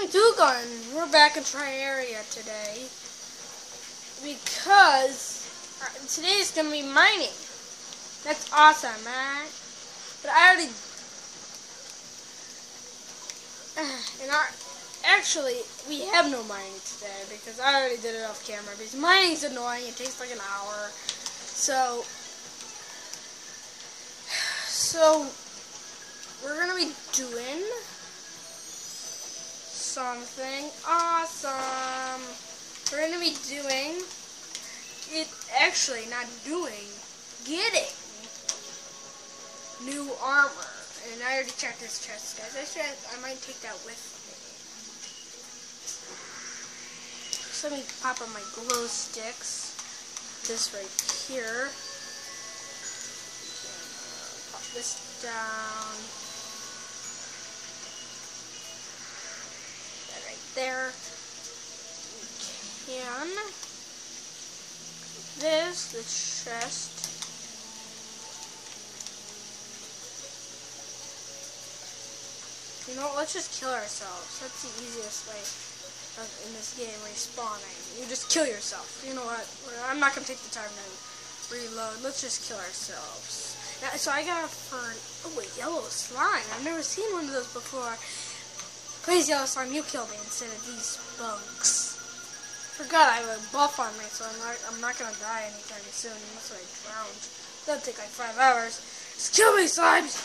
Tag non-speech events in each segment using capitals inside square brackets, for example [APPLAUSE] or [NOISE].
my Dugan. We're back in Terraria today. Because today is going to be mining. That's awesome, man. But I already... [SIGHS] And our, actually, we have no mining today because I already did it off camera. Because mining's annoying. It takes like an hour. So... [SIGHS] So... We're going to be doing something awesome. We're going to be doing it, actually not doing, getting new armor. And I already checked this chest, guys. I said I might take that with me. So let me pop on my glow sticks. This right here. Pop this down. There. Can. This, the chest. You know what, let's just kill ourselves. That's the easiest way of, in this game, respawning. You just kill yourself. You know what, I'm not going to take the time to reload. Let's just kill ourselves. So I got a fern. Oh, wait, yellow slime. I've never seen one of those before. Please, Yellow Slime, you kill me instead of these bugs. Forgot I have a buff on me, so I'm not, I'm not gonna die anytime soon unless I drown. That'll take like five hours. Just kill me, Slimes!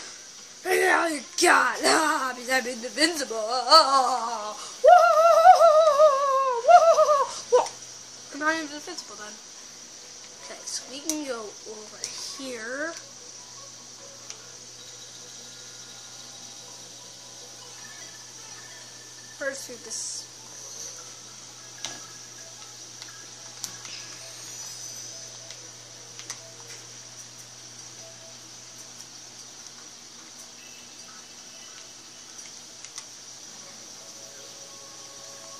Bring it all you got! [LAUGHS] Ah, because I'm invincible! Ah, I'm not invincible then. Okay, so we can go over here. First through this.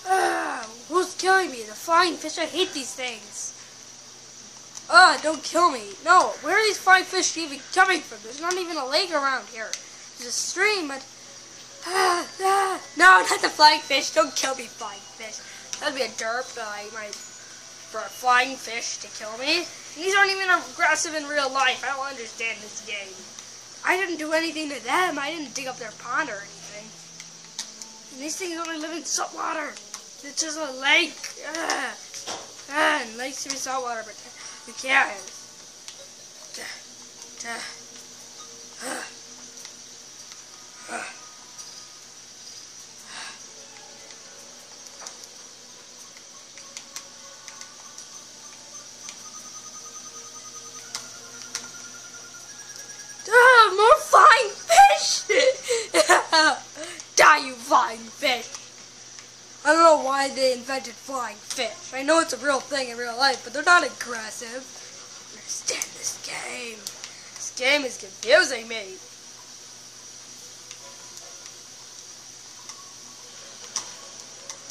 Ah, who's killing me? The flying fish. I hate these things. Ah, don't kill me. No, where are these flying fish even coming from? There's not even a lake around here. There's a stream, but Ah. [SIGHS] No, not the flying fish. Don't kill me, flying fish. That'd be a derp, like my for a flying fish to kill me. These aren't even aggressive in real life. I don't understand this game. I didn't do anything to them. I didn't dig up their pond or anything. And these things only live in salt water. It's just a lake. Ah, ah and lakes can be salt water, but you can't. Ah. I don't know why they invented flying fish. I know it's a real thing in real life, but they're not aggressive. Understand this game. This game is confusing me.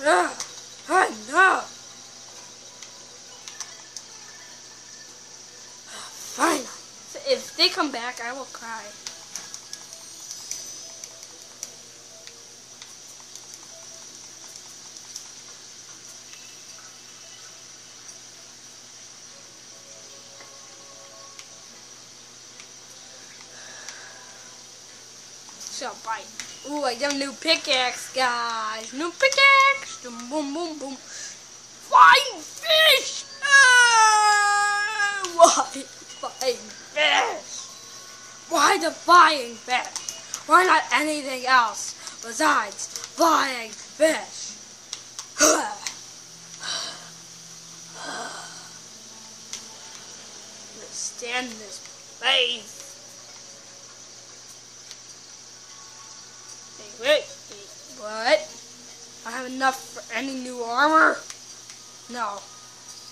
Ugh, I know. Ah, Fine. If they come back, I will cry. Shall bite. Ooh, I got a new pickaxe, guys. New pickaxe. Boom, boom, boom, boom. Flying fish! Ah, [LAUGHS] why flying fish? Why the flying fish? Why not anything else besides flying fish? [SIGHS] Stand this place. Wait, what? I have enough for any new armor? No.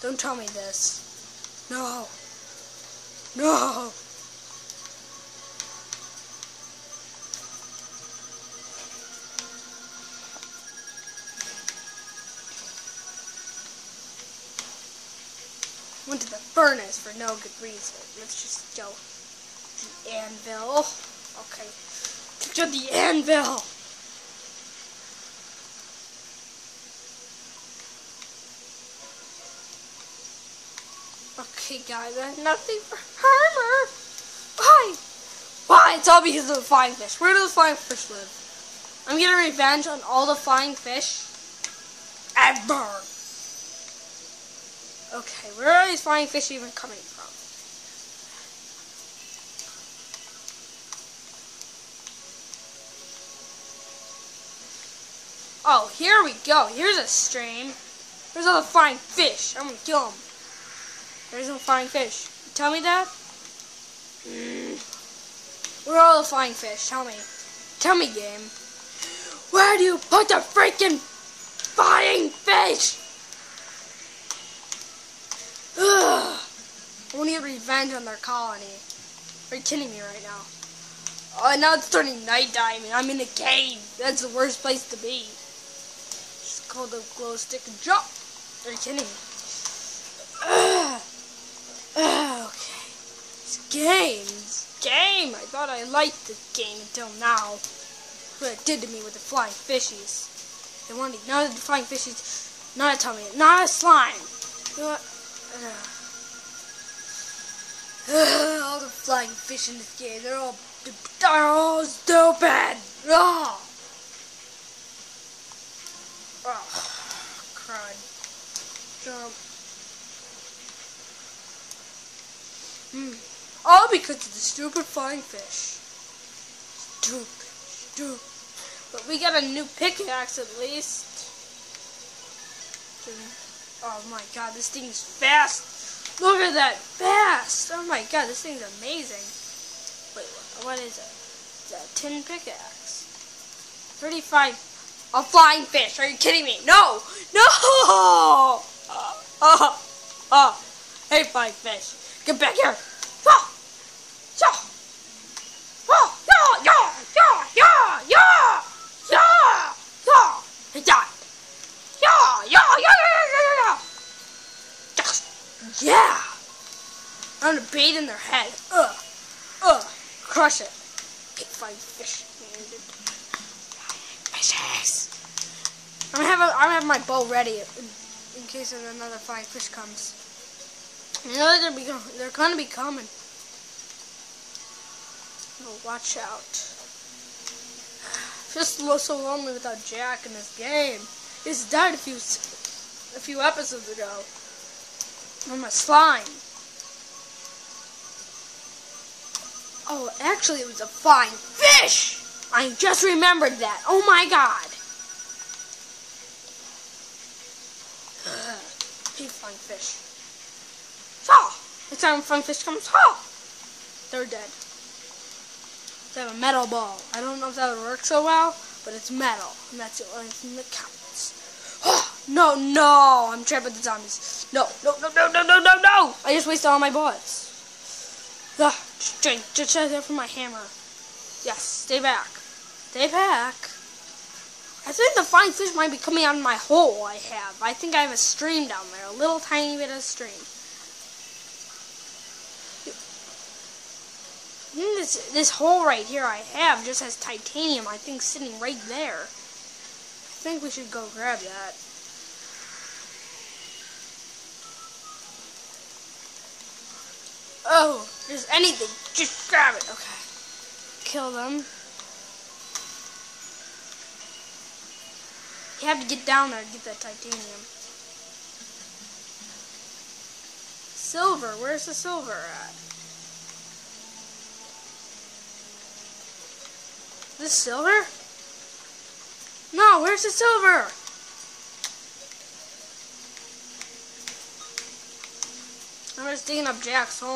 Don't tell me this. No. No. Went to the furnace for no good reason. Let's just go the anvil. Okay to the anvil! Okay, guys, I have nothing for armor! Why? Why? It's all because of the flying fish. Where do the flying fish live? I'm getting revenge on all the flying fish. Ever! Okay, where are these flying fish even coming from? Oh, here we go. Here's a stream. There's all the flying fish. I'm gonna kill them. There's no flying fish. Tell me that. Mm. Where are all the flying fish? Tell me. Tell me, game. Where do you put the freaking flying fish? Ugh. I want to get revenge on their colony. Are you kidding me right now? Oh, now it's turning nighttime and I'm in a cave. That's the worst place to be. Called the glow stick jump. Are you kidding me? [SIGHS] Okay. It's games. Game. I thought I liked this game until now. What it did to me with the flying fishies. They wanted not the flying fishies, not a tummy, not a slime. You know what? [SIGHS] All the flying fish in this game, they're all, they're all stupid. Ugh. Oh, crud. Jump. Hmm. All because of the stupid flying fish. Stupid, stupid. But we got a new pickaxe at least. Oh my god, this thing's fast. Look at that, fast. Oh my god, this thing's amazing. Wait, what is it? It's a tin pickaxe. 35. A flying fish. Are you kidding me? No! No! Oh, oh, oh. Hey, flying fish. Get back here. Ah! Ah! Yeah, yeah, yeah, yeah, yeah, yeah, yeah. He died. Yeah, yeah, yeah, yeah, yeah, yeah, yeah. Yes. Yeah. I'm gonna bait in their head. Ugh. Ugh. Crush it. Big flying fish. Fishes. I'm gonna have a, I'm gonna have my bow ready in, in case another flying fish comes. You know they're be they're gonna be coming. Oh, watch out. Just so lonely without Jack in this game. He's died a few a few episodes ago. From a slime. Oh, actually it was a flying fish! I just remembered that. Oh my god. [SIGHS] Hey, flying fish. Oh! Next time flying fish comes, oh! They're dead. They have a metal ball. I don't know if that would work so well, but it's metal. And that's the only thing that counts. No, no! I'm trapped with the zombies. No, no, no, no, no, no, no, no! I just wasted all my bullets. Ugh, drink, just there for my hammer. Yes, stay back. Stay back. I think the flying fish might be coming out of my hole I have. I think I have a stream down there. A little tiny bit of stream. This, this hole right here I have just has titanium, I think, sitting right there. I think we should go grab that. Oh, there's anything. Just grab it. Okay. Kill them. You have to get down there to get that titanium. Silver. Where's the silver at? This silver? No, where's the silver? I'm just digging up Jack's hole.